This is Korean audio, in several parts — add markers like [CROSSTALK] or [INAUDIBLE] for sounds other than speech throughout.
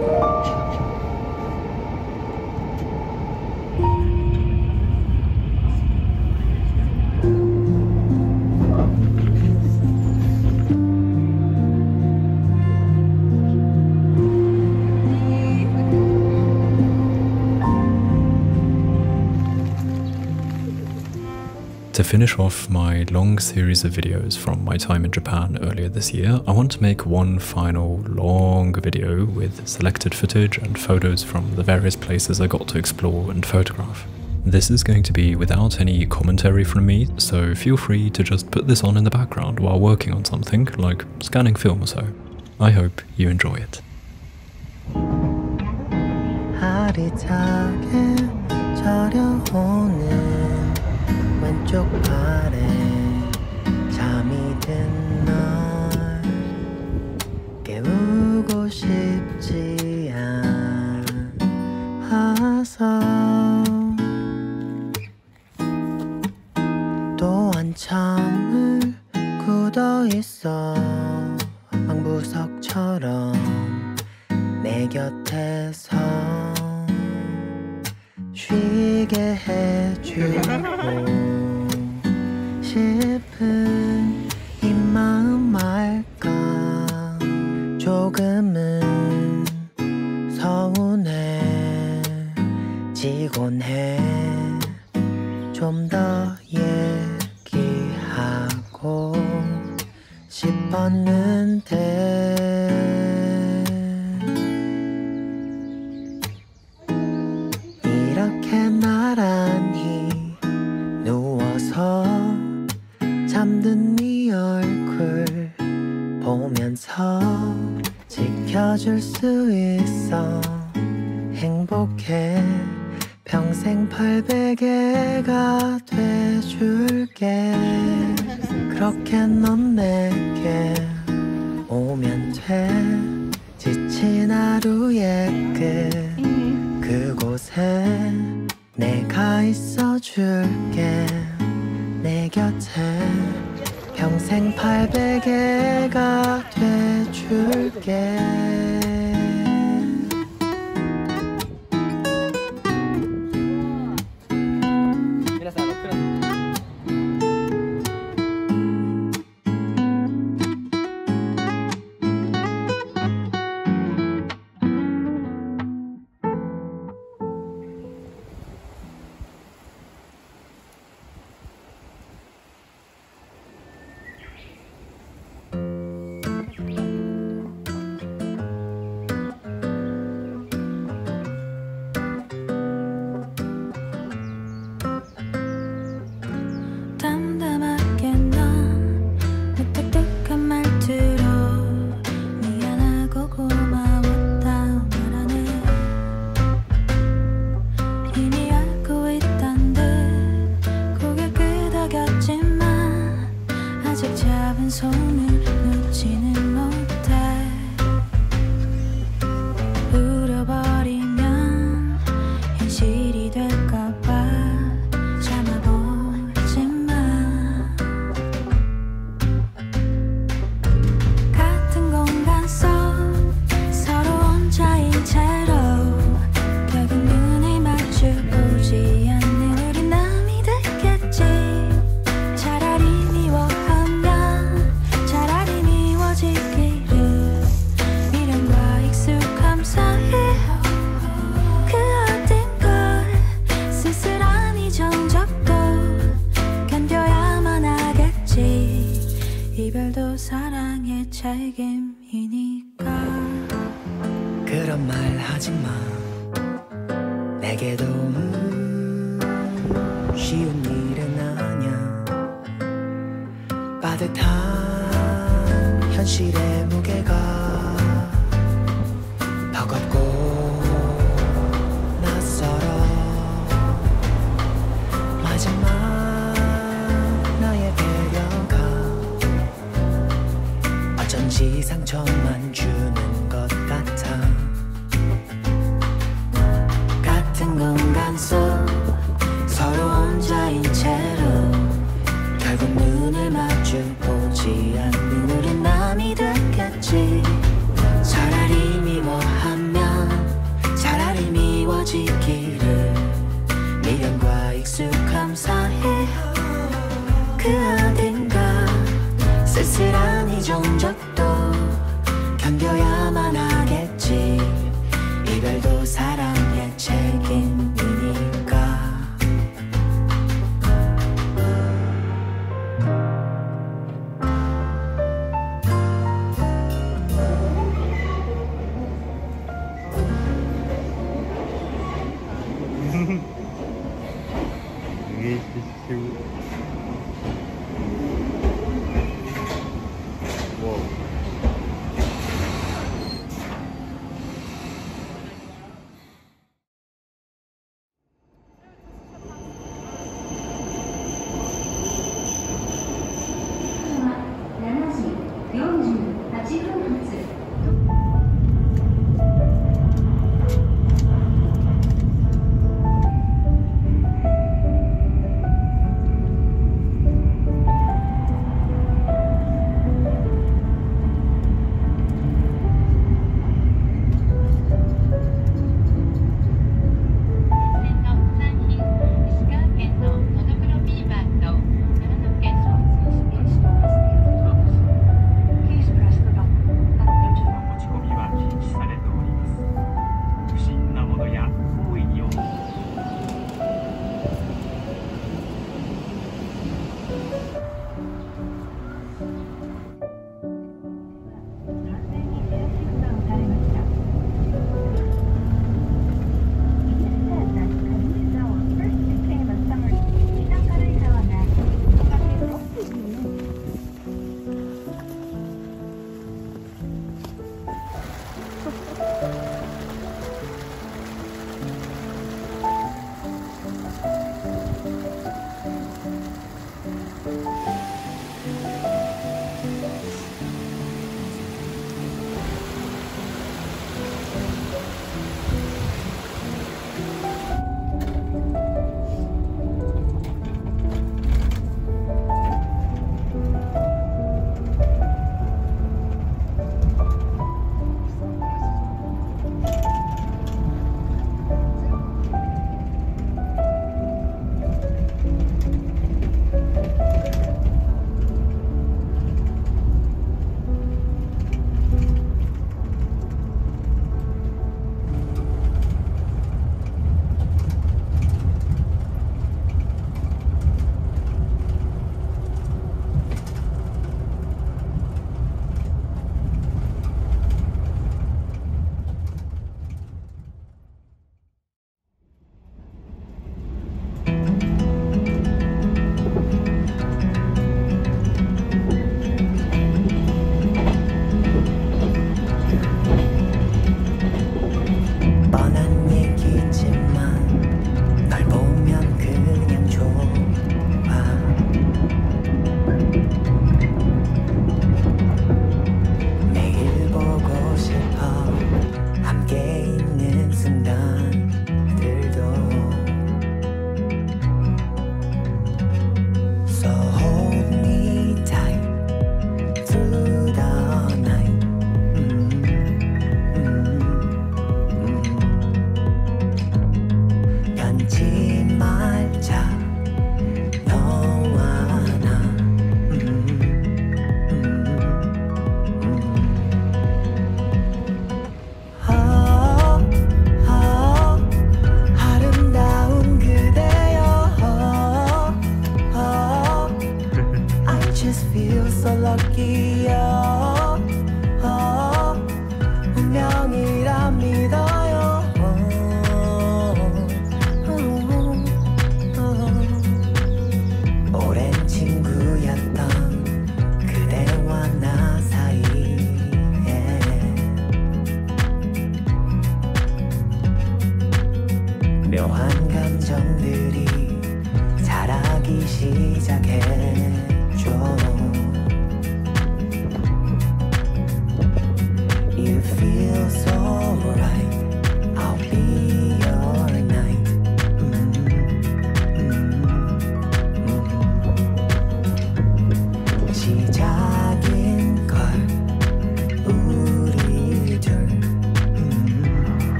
Thank you. Finish off my long series of videos from my time in Japan earlier this year, I want to make one final long video with selected footage and photos from the various places I got to explore and photograph. This is going to be without any commentary from me, so feel free to just put this on in the background while working on something, like scanning film or so. I hope you enjoy it. 왼쪽 팔에 잠이 든 널 깨우고 싶지 않아서 또 한참을 굳어 있어 방구석처럼 내 곁에서 쉬게 해주고 싶은 이 마음 말까? 조금은 서운해지곤 해 좀 더 얘기하고 싶었는데 지켜줄 수 있어. 행복해. 평생 팔베개가 돼줄게. 그렇게 넌 내게 오면 돼. 지친 하루의 끝. 그곳에 내가 있어줄게. 내 곁에 평생 팔베개가 돼줄게 담담하게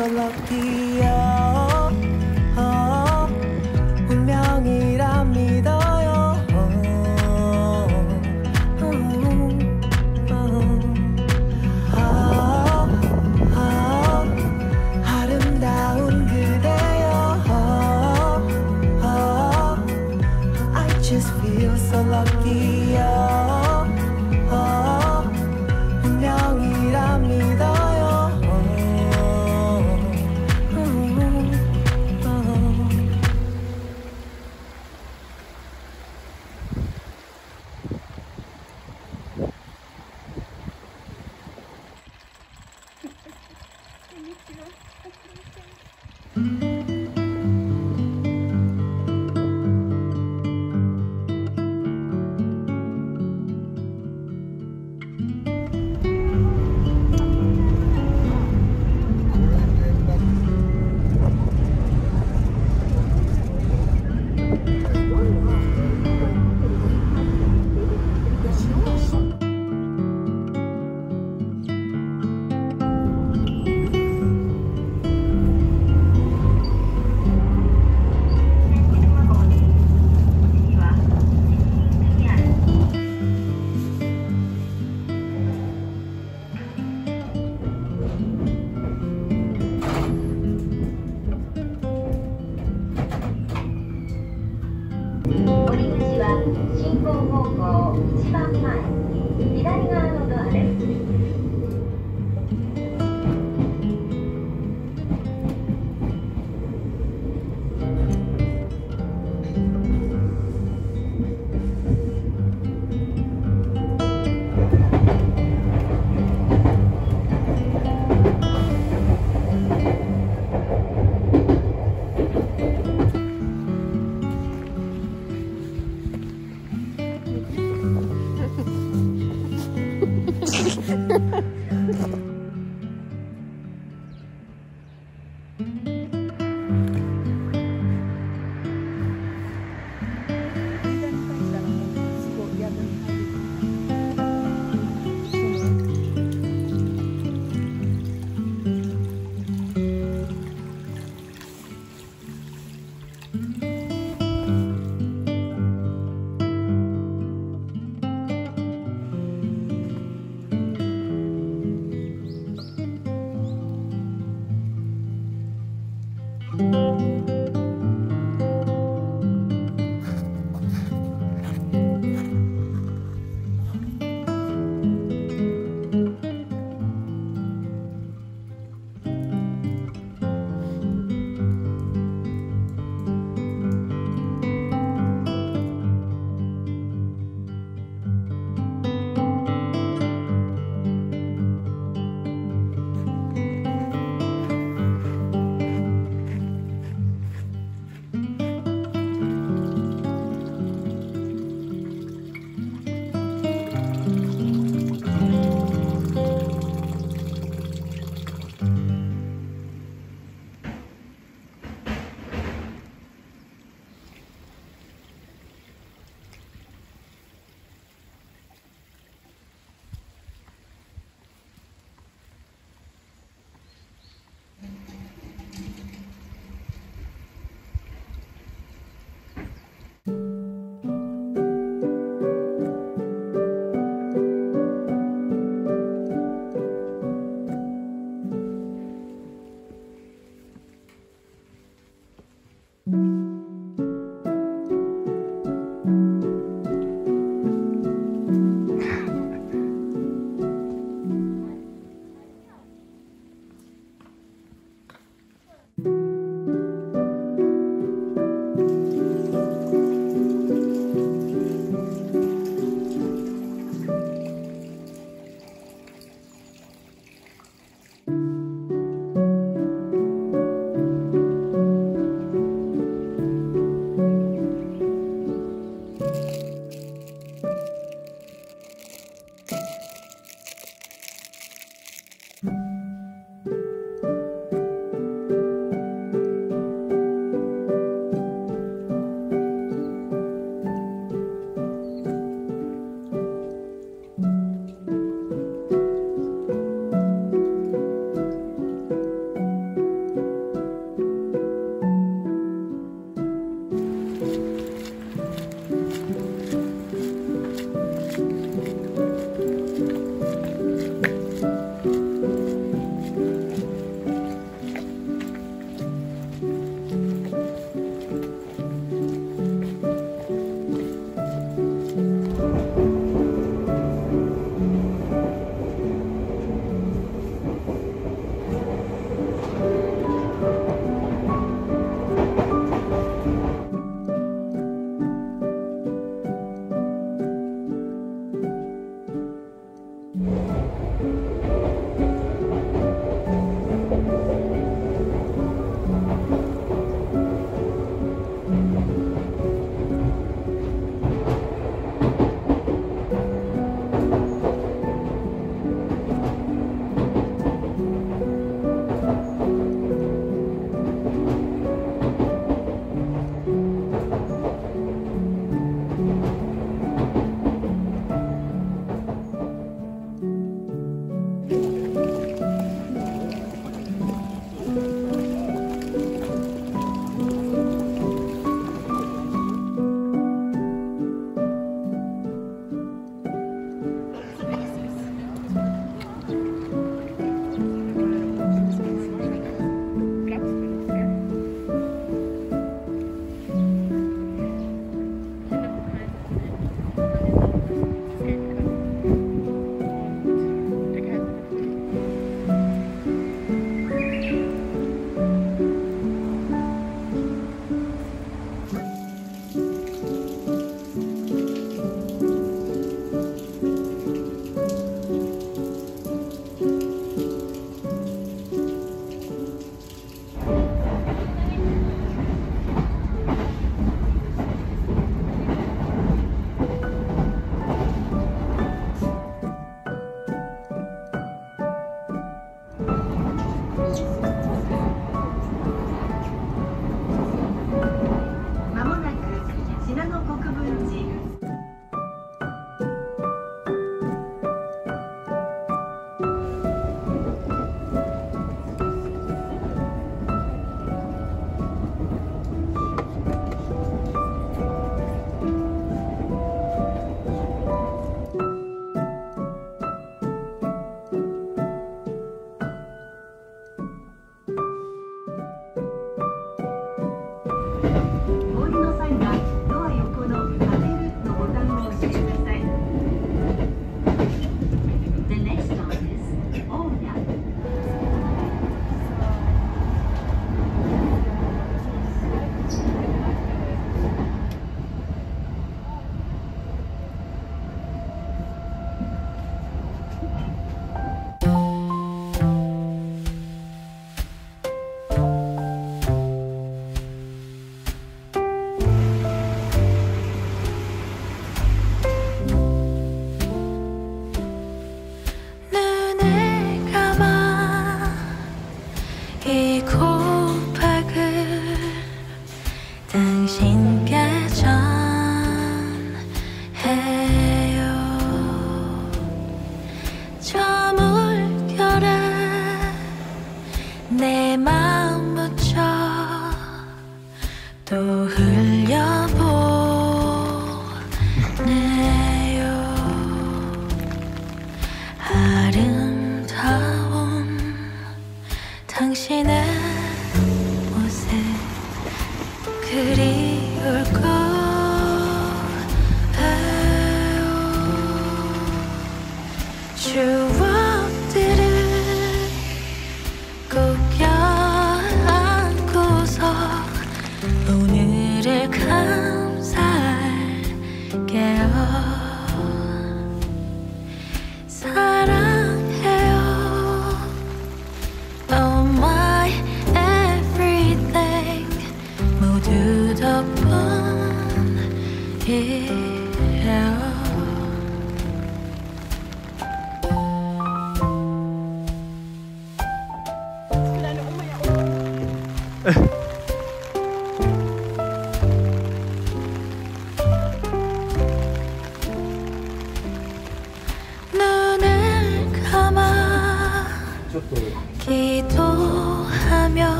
Good luck.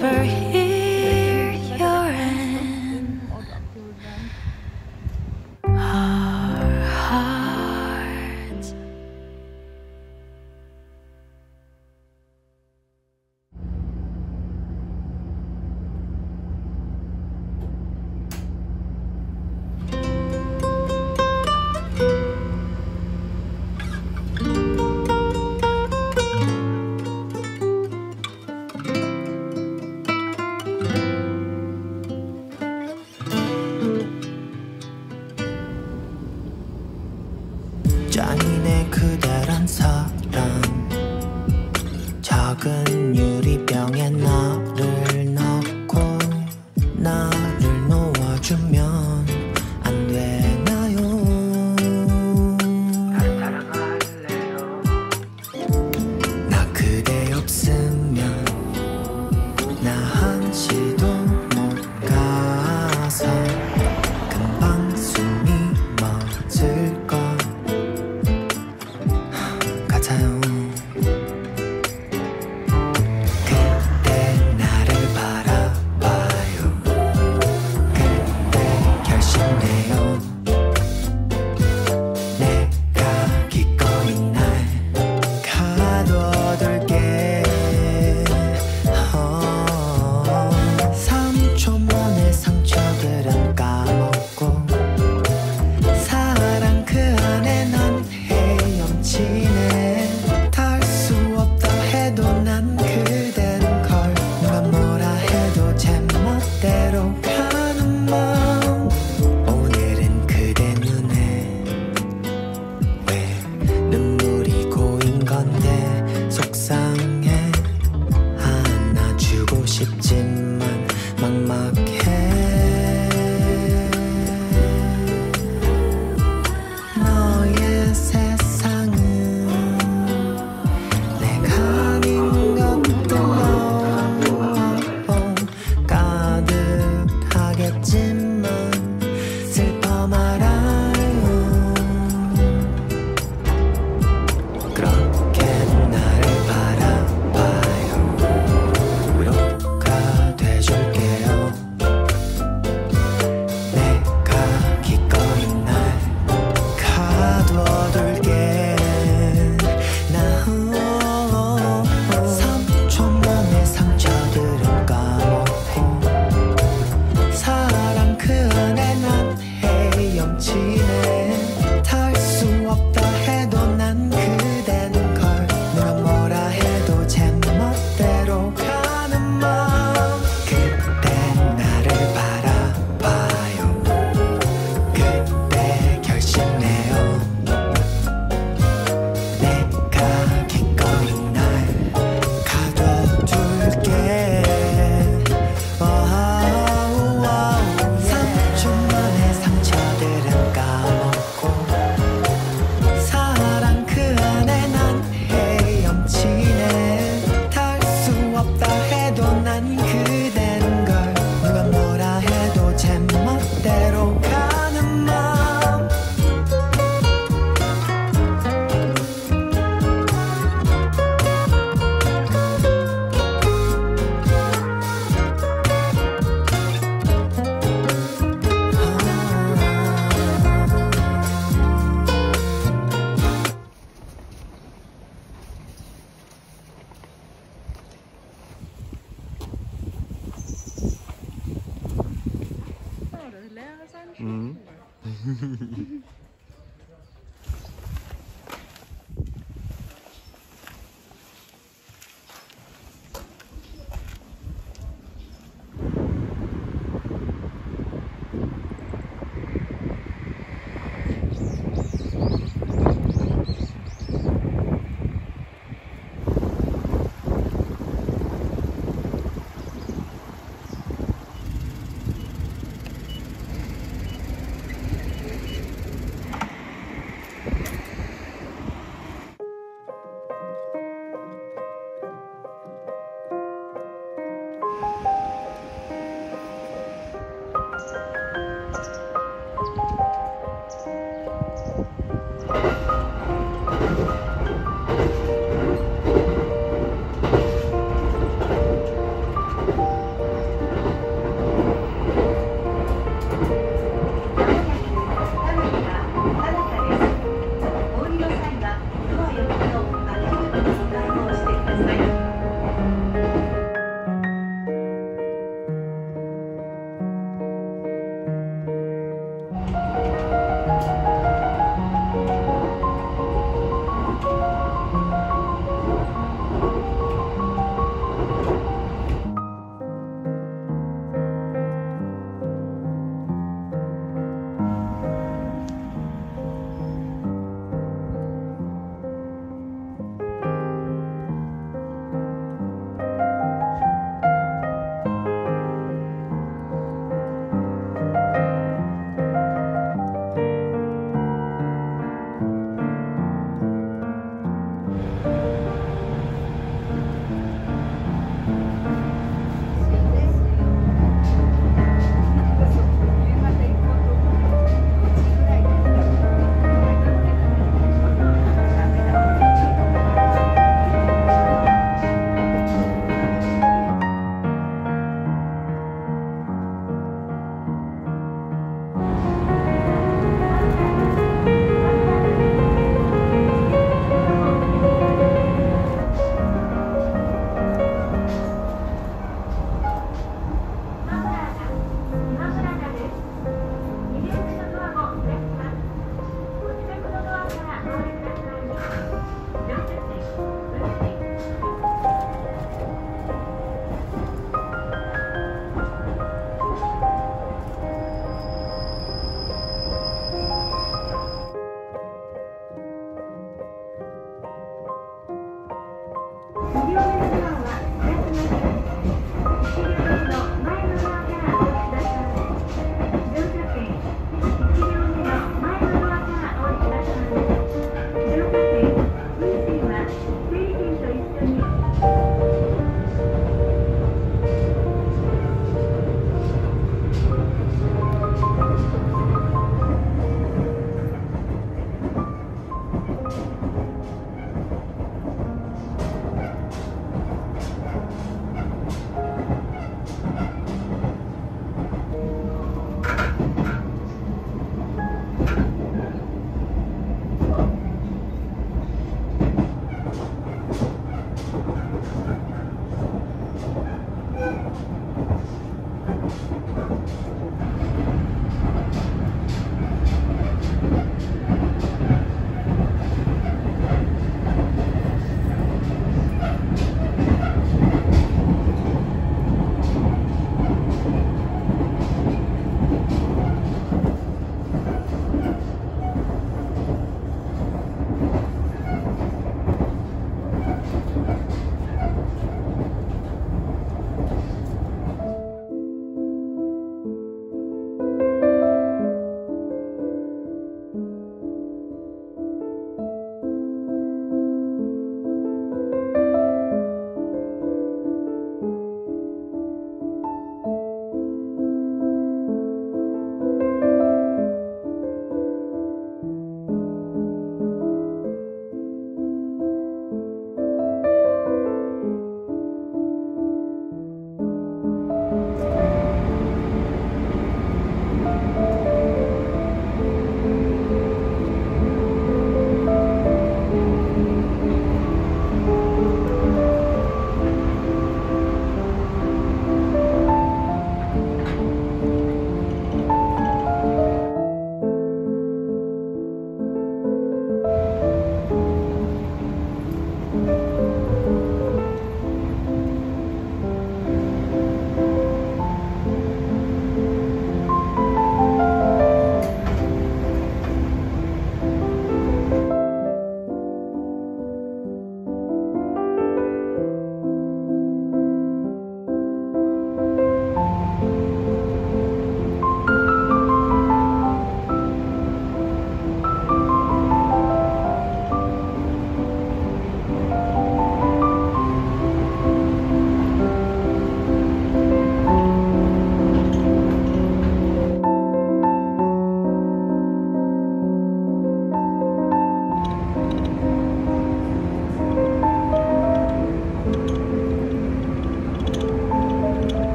never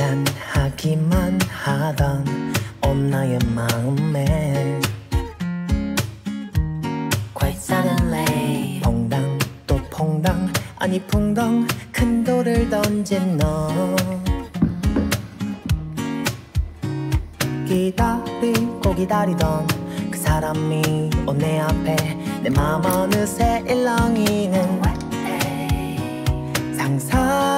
잔잔하기만 하던 온나의 마음에 Quite suddenly. 퐁당 또 퐁당 아니 퐁당 큰 돌을 던진 너. 기다리고 기다리던 그 사람이 어, 온내 앞에 내 마음 어느새 일렁이는 상상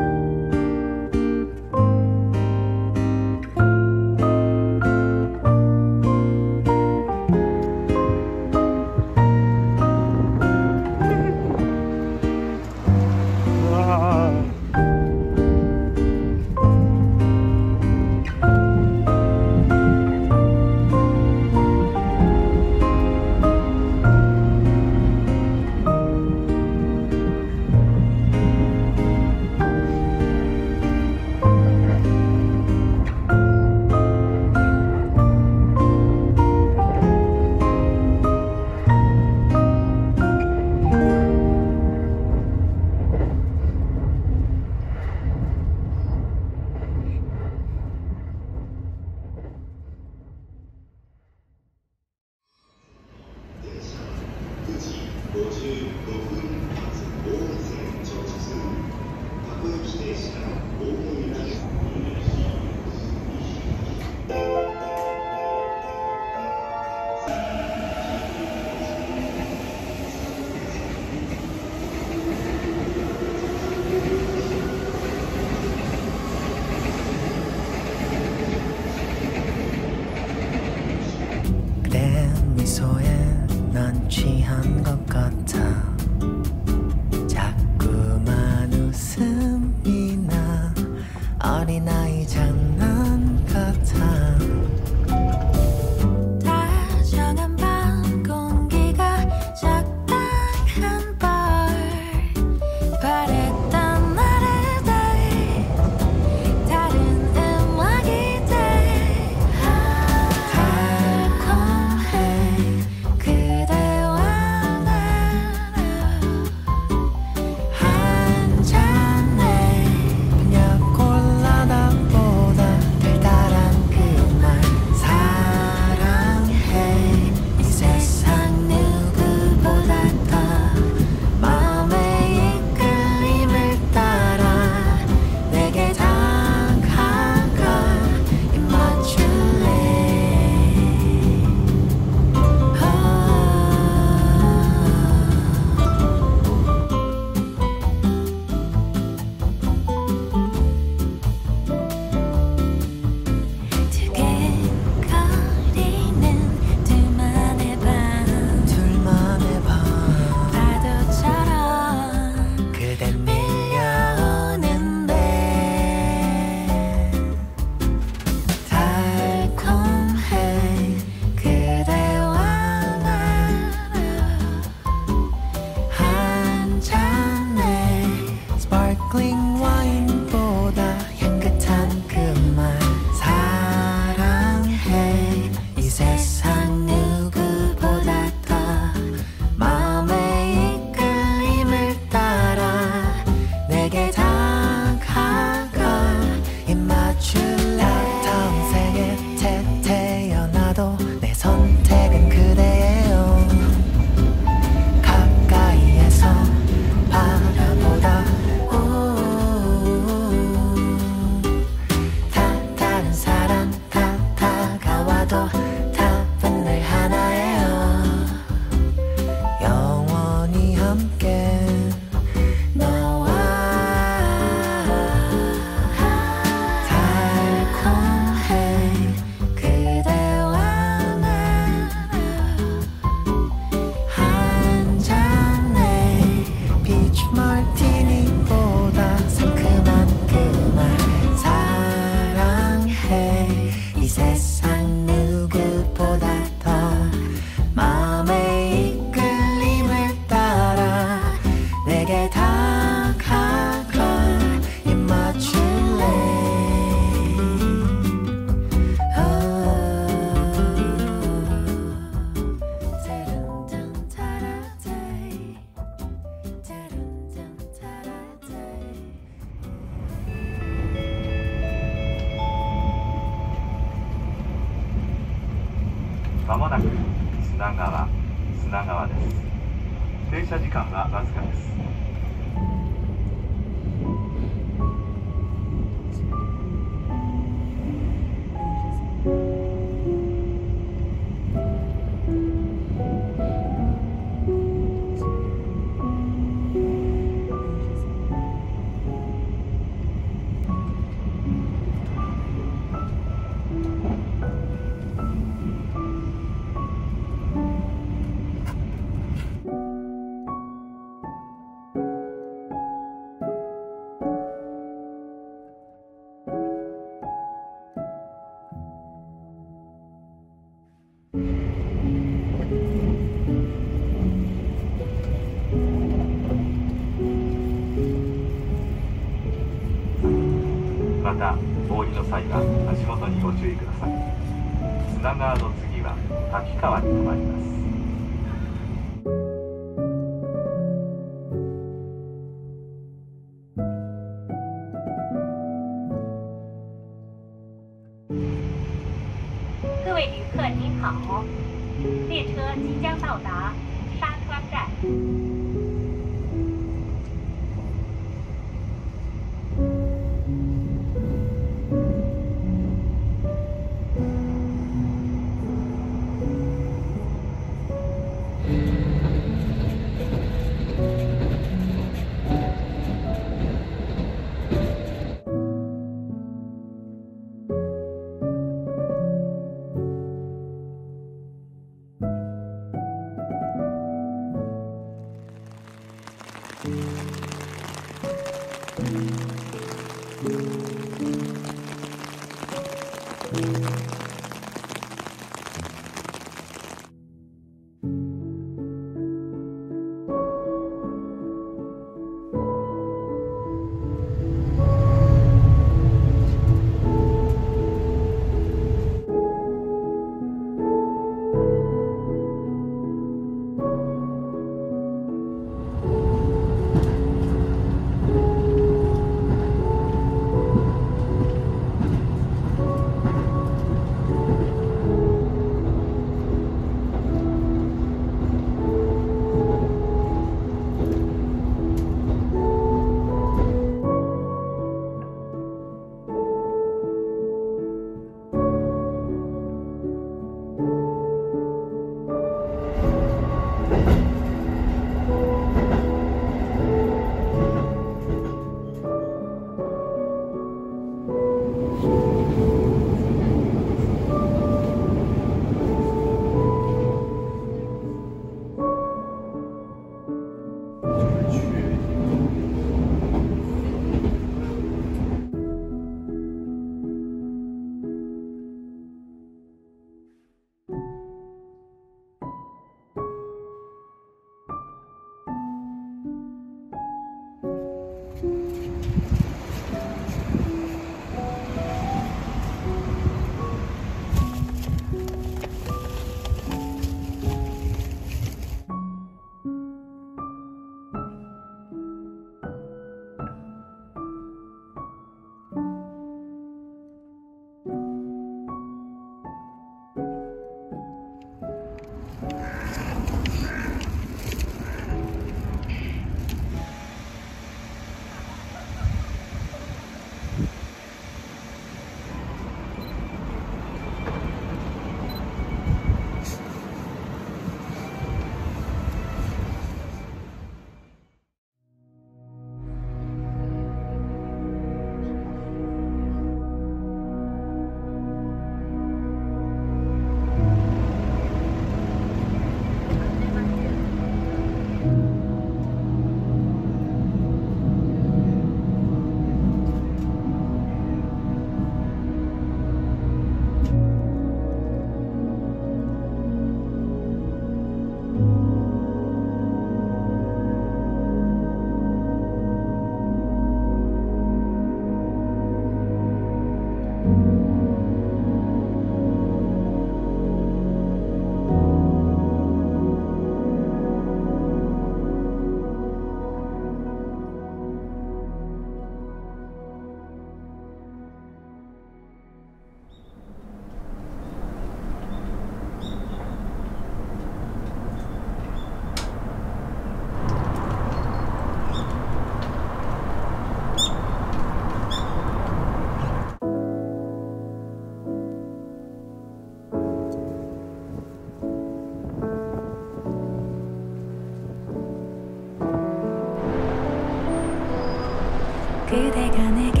내가 내게 다가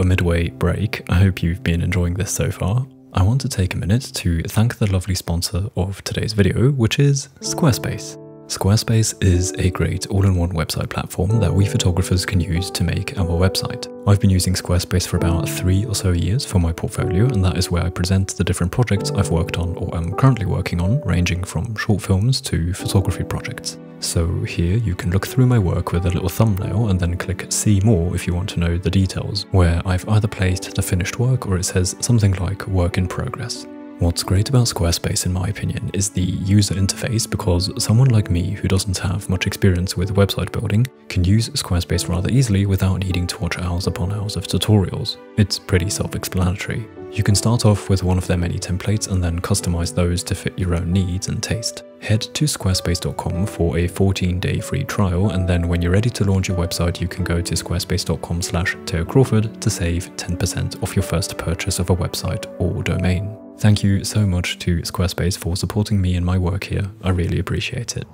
a midway break. I hope you've been enjoying this so far. I want to take a minute to thank the lovely sponsor of today's video, which is Squarespace. Squarespace is a great all-in-one website platform that we photographers can use to make our website. I've been using Squarespace for about three or so years for my portfolio, and that is where I present the different projects I've worked on or am currently working on, ranging from short films to photography projects. So here you can look through my work with a little thumbnail and then click see more if you want to know the details, where I've either placed the finished work or it says something like work in progress. What's great about Squarespace, in my opinion, is the user interface because someone like me who doesn't have much experience with website building can use Squarespace rather easily without needing to watch hours upon hours of tutorials. It's pretty self-explanatory. You can start off with one of their many templates and then customize those to fit your own needs and taste. Head to squarespace.com for a 14-day free trial and then when you're ready to launch your website you can go to squarespace.com slash Crawford to save 10% off your first purchase of a website or domain. Thank you so much to Squarespace for supporting me in my work here. I really appreciate it.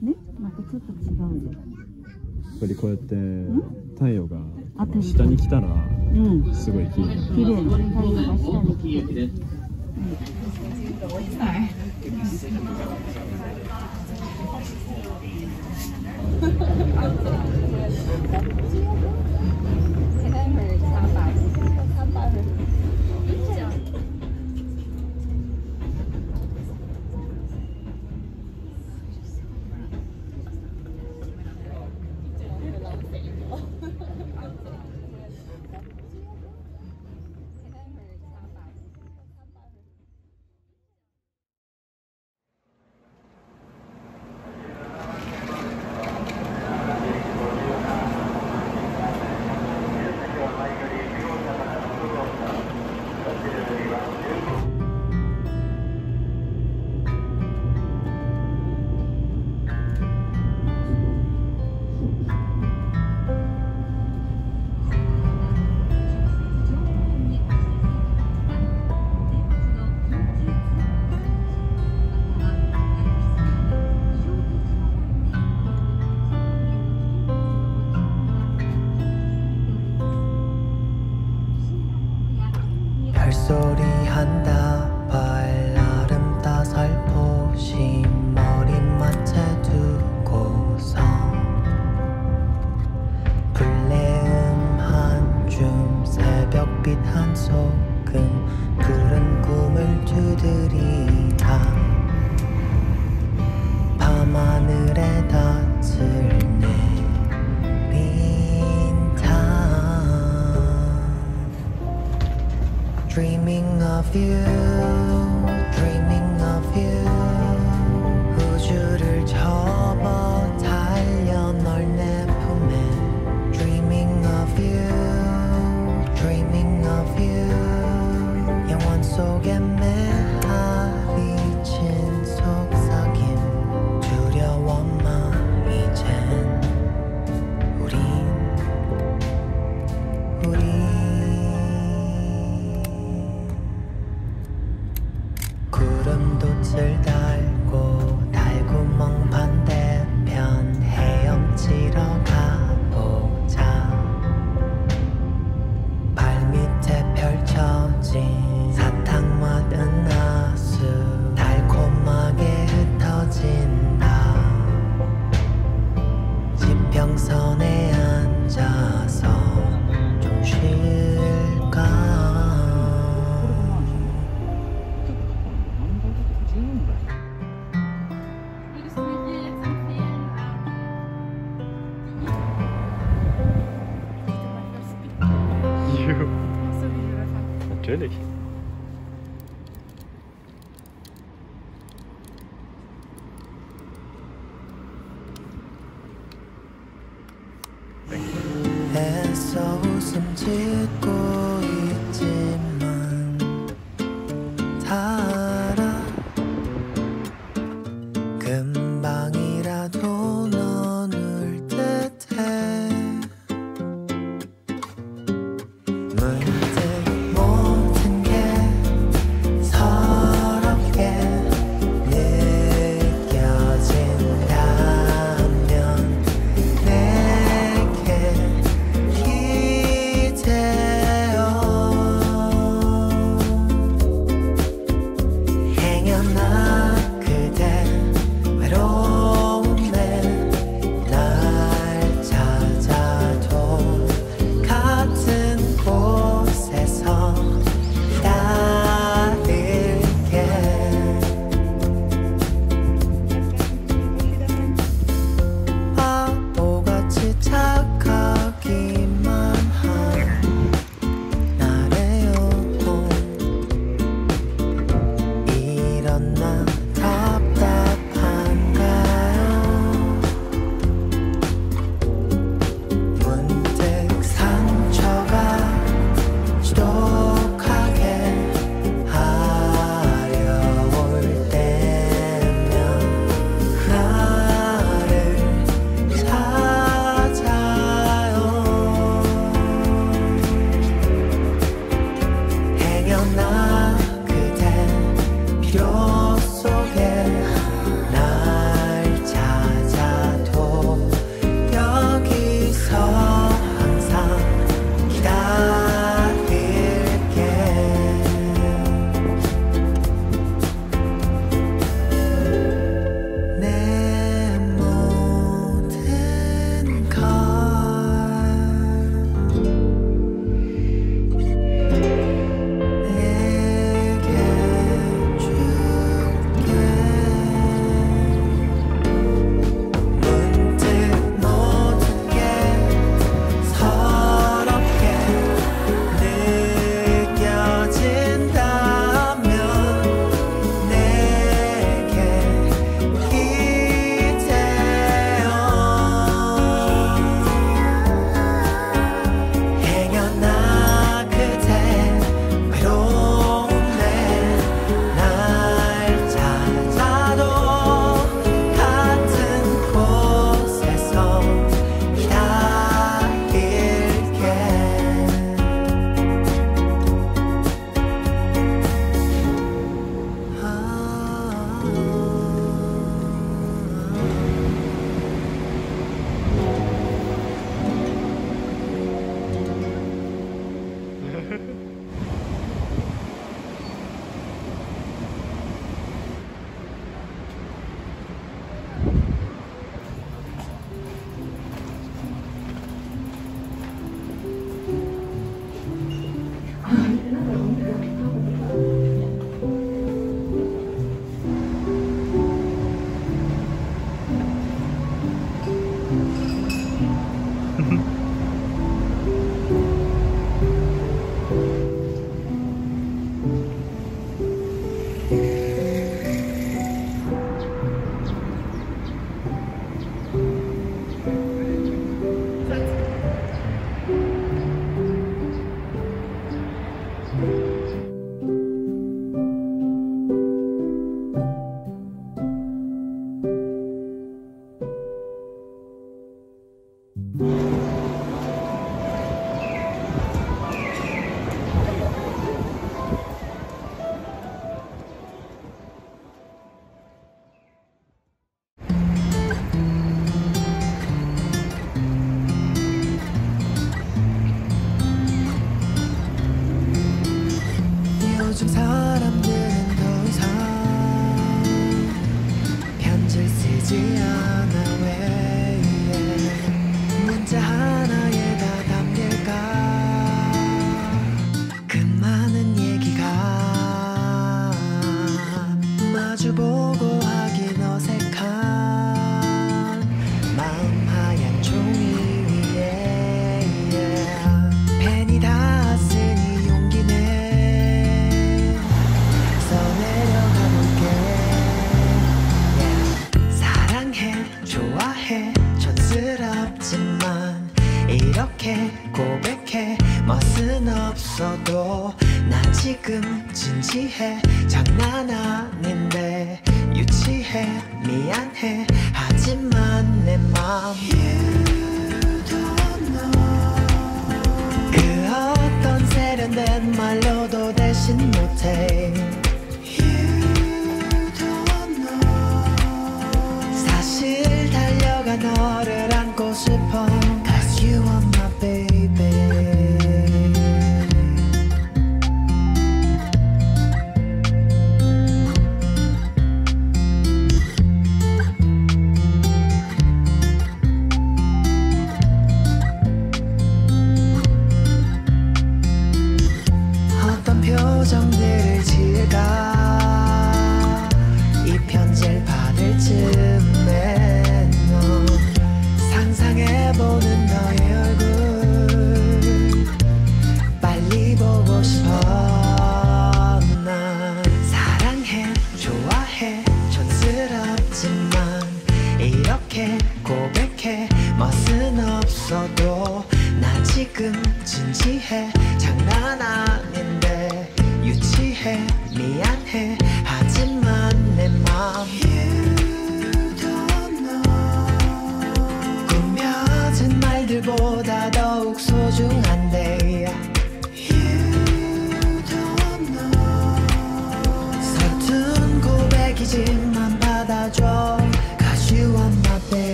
ね？またちょっと違うよ。やっぱりこうやって太陽が下に来たらすごい綺麗。綺麗太陽が下に来る、うん you,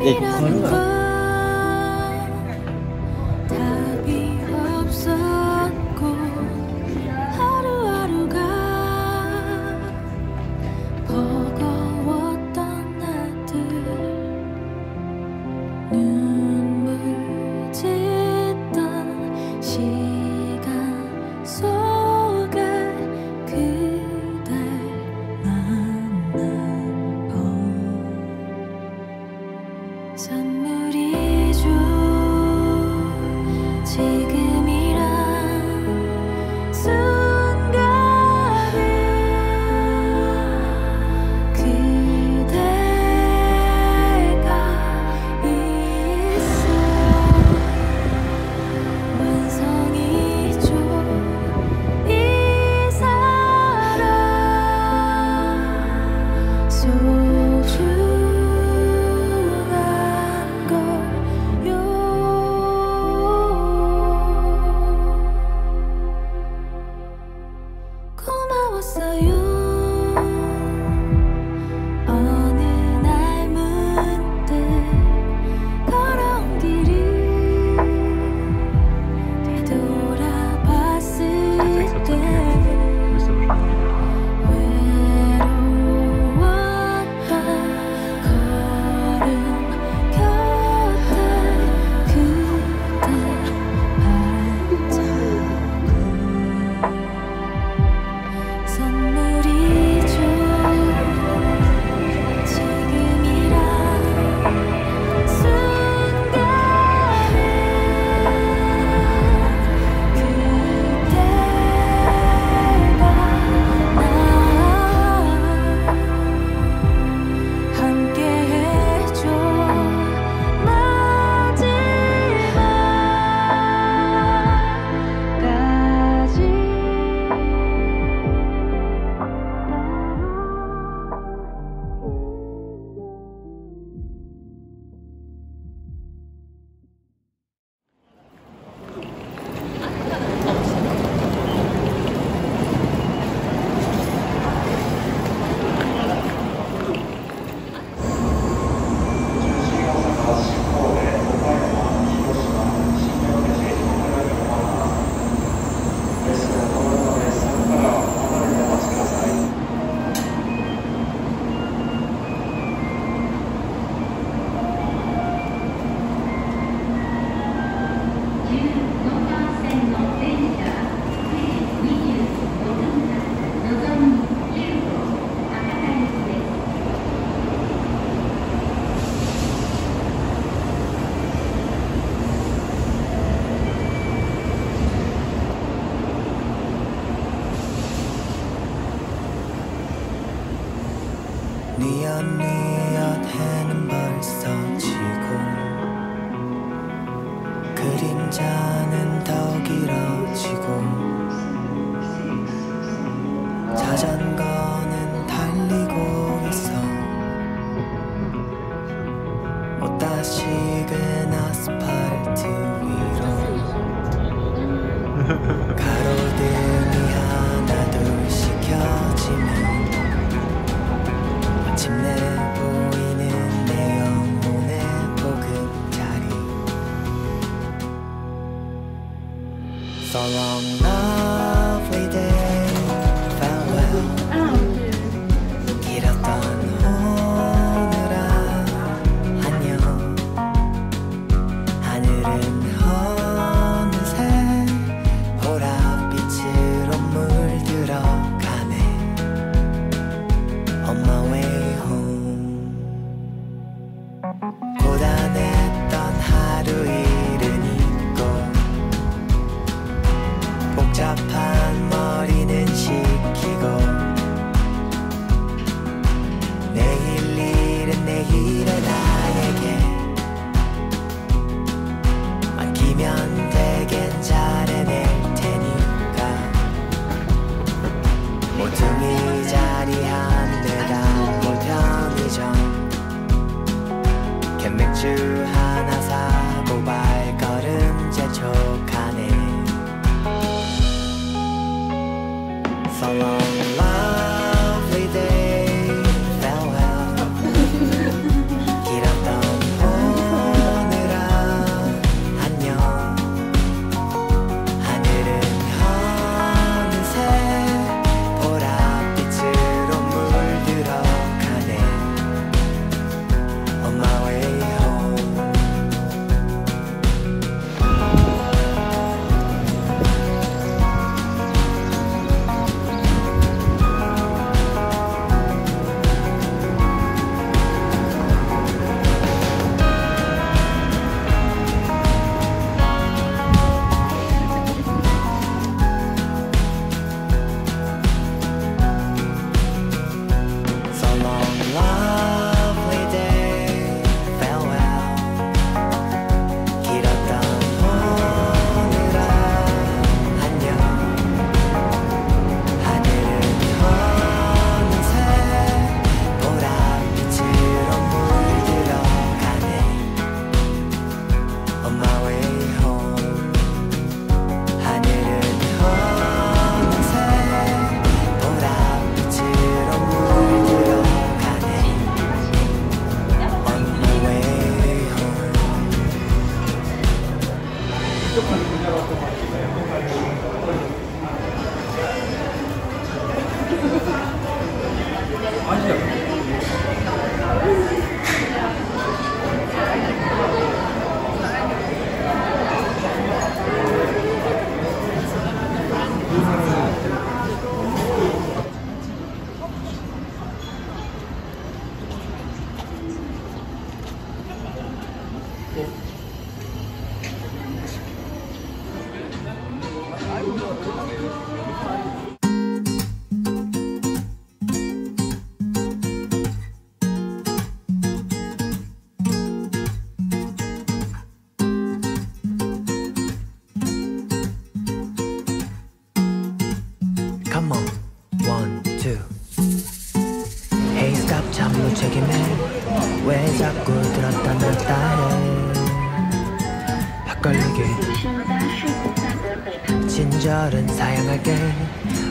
삶이라는 So long, night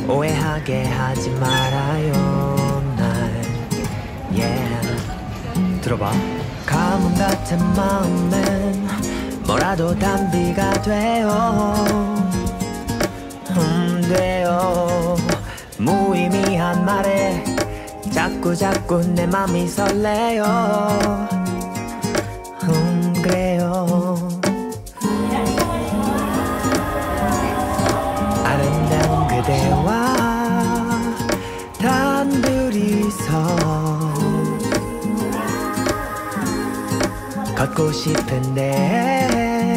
오해하게 하지 말아요, 날. Yeah. 들어봐. 가뭄 같은 마음엔 뭐라도 단비가 돼요. 음 돼요 무의미한 말에 자꾸 자꾸 내 맘이 설레요 걷고 싶은데.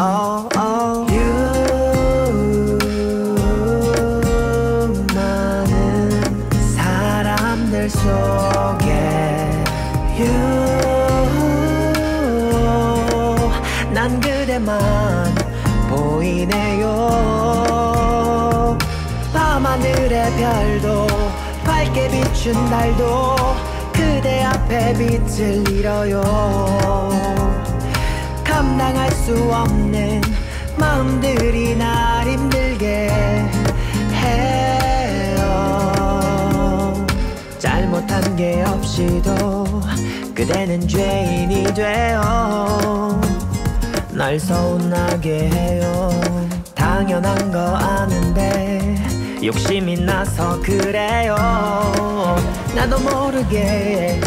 Oh, oh, 난 그대만 보이네요. 밤하늘의 별도 밝게 비춘 그대 앞에 빛을 잃어요. 감당할 수 없는 마음들이 날 힘들게 해요. 잘못한 게 없이도 그대는 죄인이 돼요 날 서운하게 해요. 당연한 거 아는데 욕심이 나서 그래요. 나도 모르게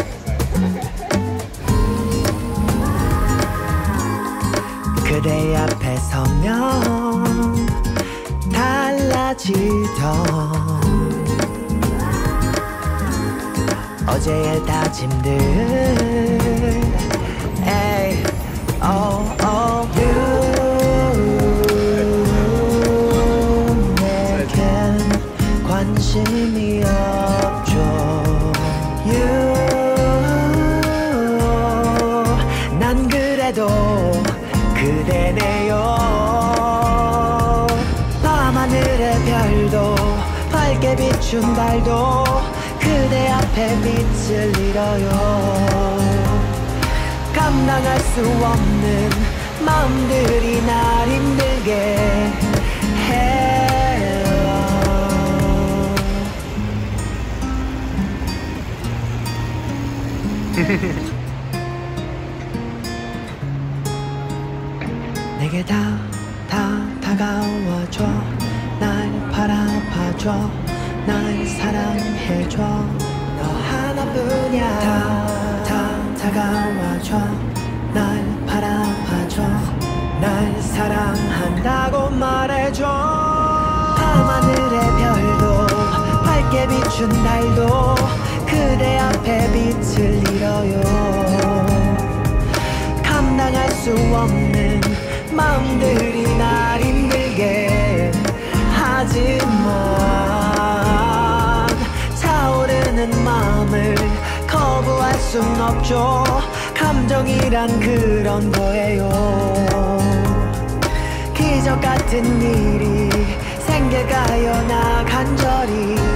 그대 앞에 서면 달라지던 어제의 다짐들. 에이, oh, oh, you. 내겐 관심이 비춘 달도 그대 앞에 빛을 잃어요. 감당할 수 없는 마음들이 날 힘들게 해요. [LAUGHS] 내게 다, 다 다가와줘. 날 바라봐줘 날 사랑해줘. 너 하나뿐이야. 다, 다 다가와줘. 날 바라봐줘. 날 사랑한다고 말해줘. 밤하늘의 별도 밝게 비춘 달도 그대 앞에 빛을 잃어요. 감당할 수 없는 마음들이 날 힘들게 하지만 차오르는 마음을 거부할 순 없죠. 감정이란 그런 거예요. 기적 같은 일이 생겨가요. 나 간절히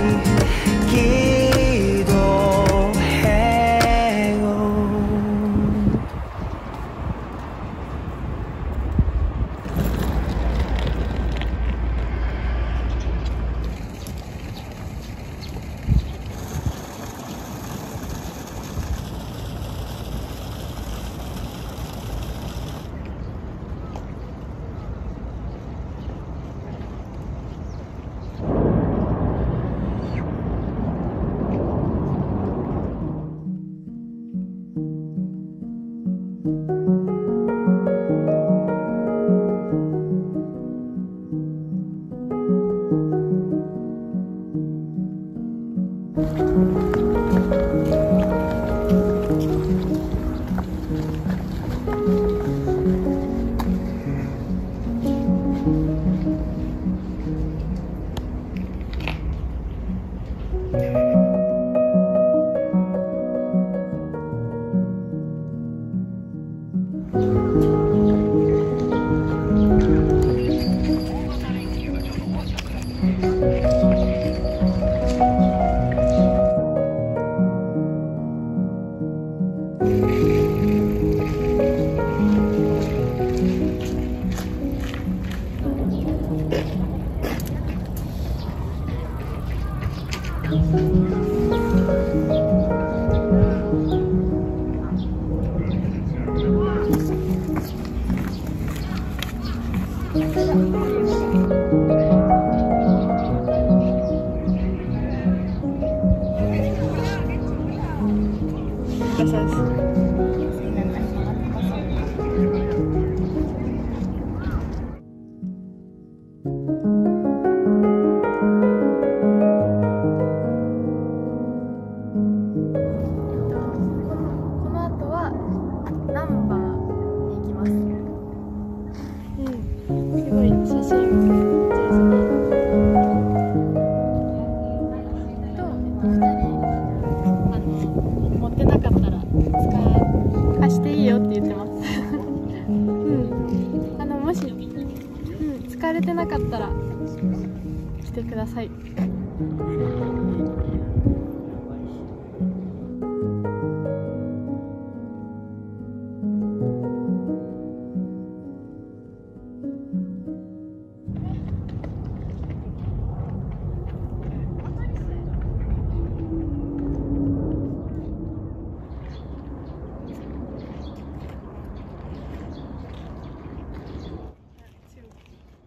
ださい。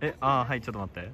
えあーはいちょっと待って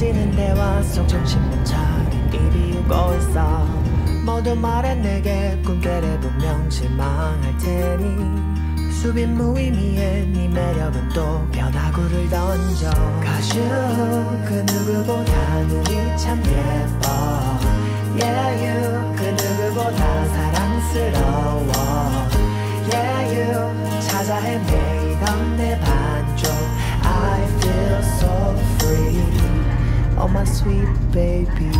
길어지는 대화 속 정신 못 차린 입이 우고 있어. 모두 말해 내게 꿈깨래 분명 실망할 테니. 수빈 무의미해 네 매력은 또 변화구를 던져. 가슈 그 누구보다 눈이 참 예뻐. Yeah sweet baby.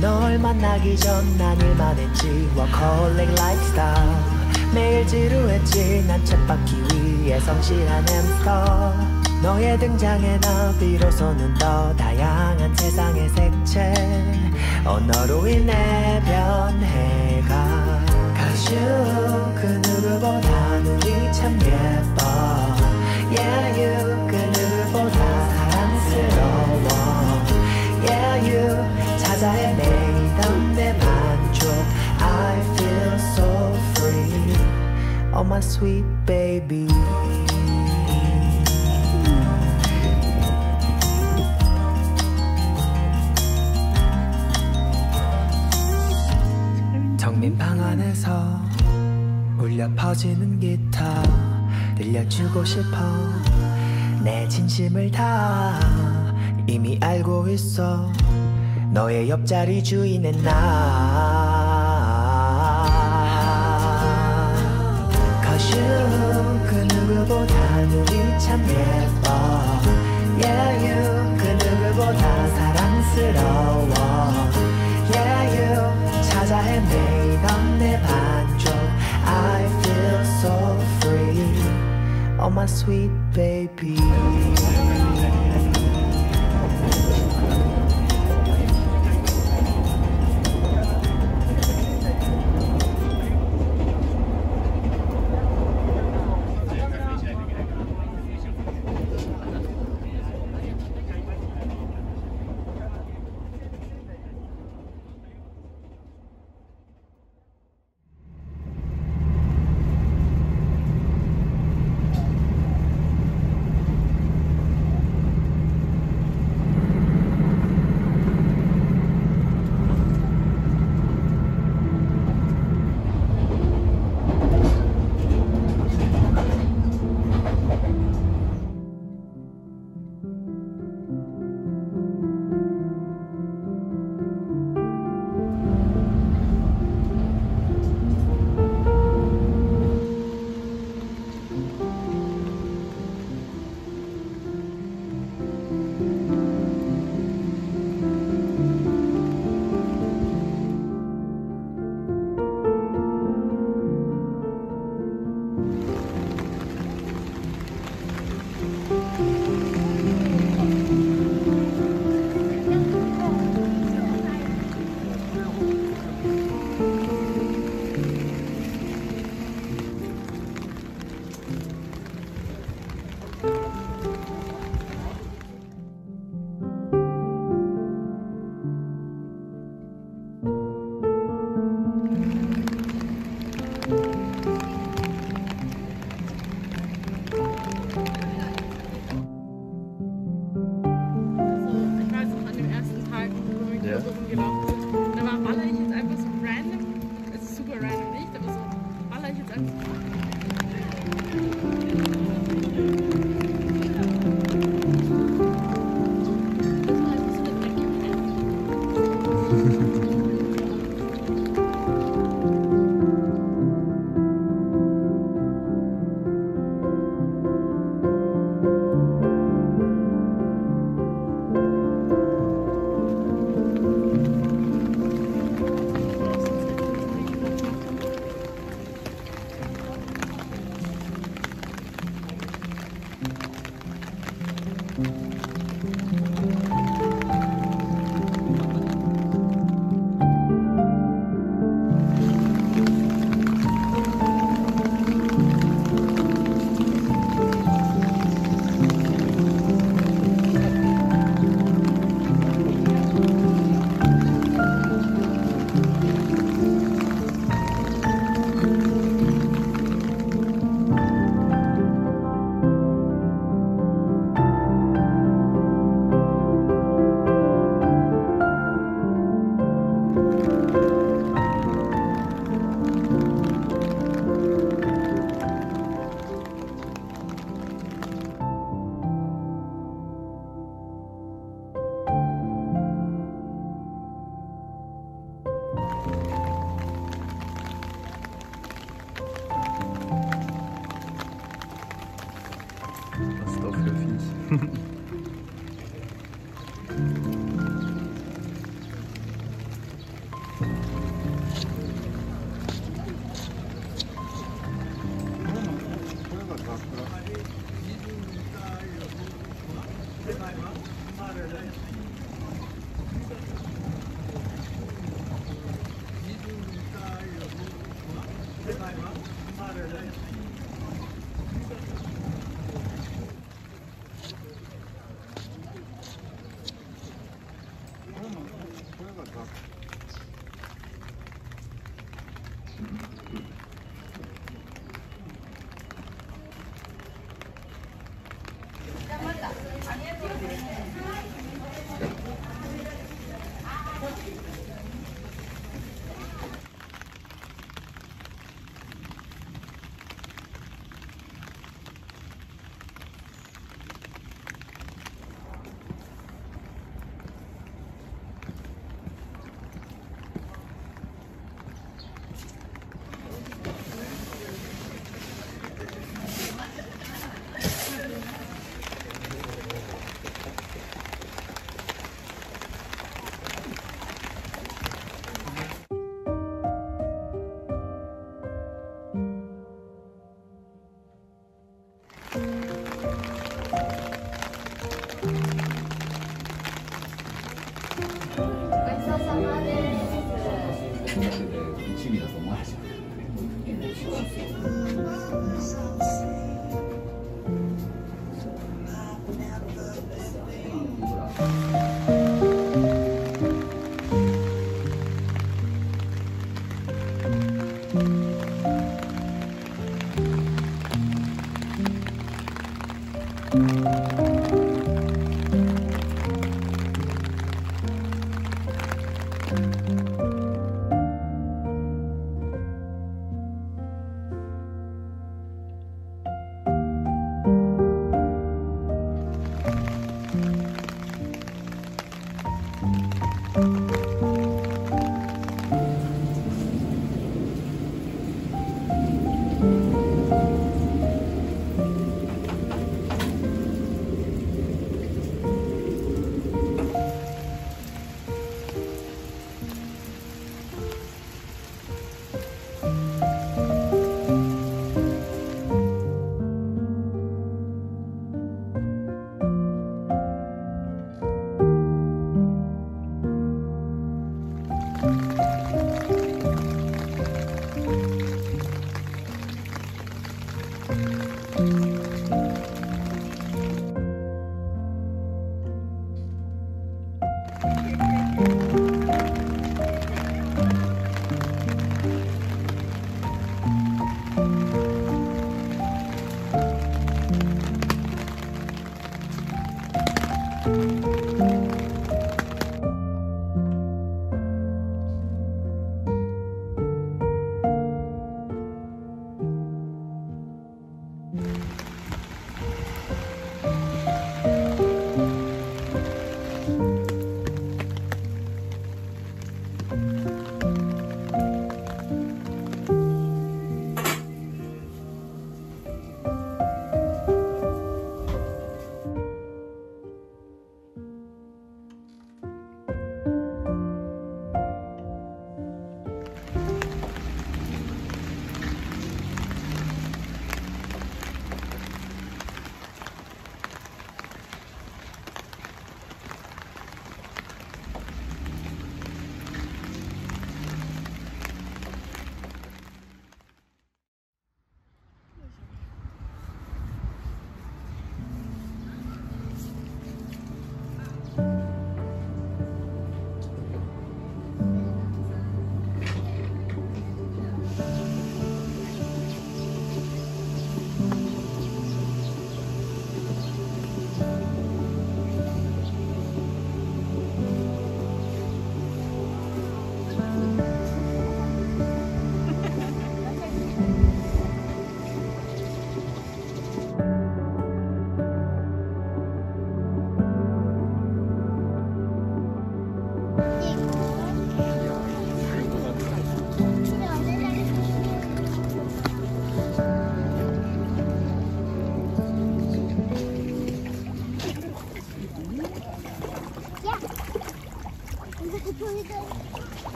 널 만나기 전 난 일만 했지. 워커홀릭 라이프스타일 매일 지루했지. 난 쳇바퀴 위에 성실한 햄스터. 너의 등장에 나 비로소 눈 떠 다양한 세상의 색채. 언어로 인해 가슈 그 누구보다 눈이 참 예뻐 Yeah you 그 누구보다 사랑스러워 Yeah you 찾아 헤매이던 내 만족 I feel so free Oh my sweet baby 정민 방 안에서 울려 퍼지는 기타 들려주고 싶어. 내 진심을 다 이미 알고 있어. 너의 옆자리 주인은 나. Cause you 그 누구보다 눈이 참 예뻐. Yeah you 그 누구보다 사랑스러워 my sweet baby「